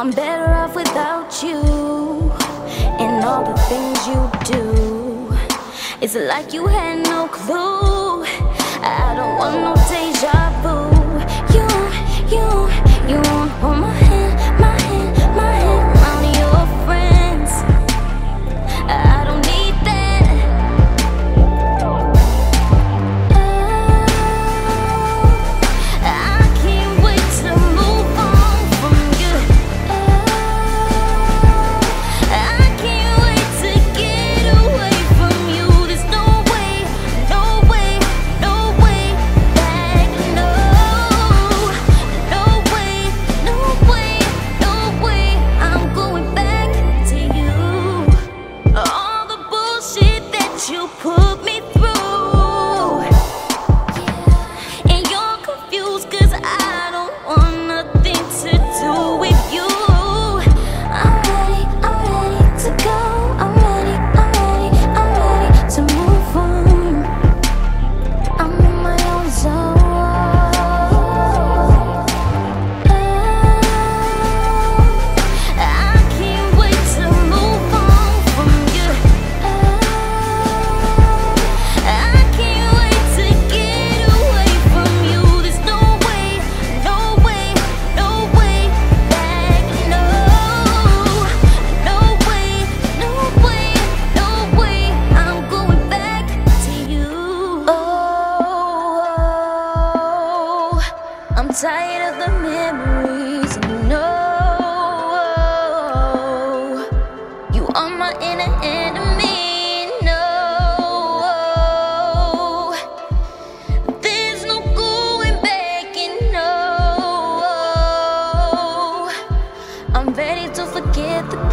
I'm better off without you. And all the things you do It's like you had no clue. I don't want no deja get the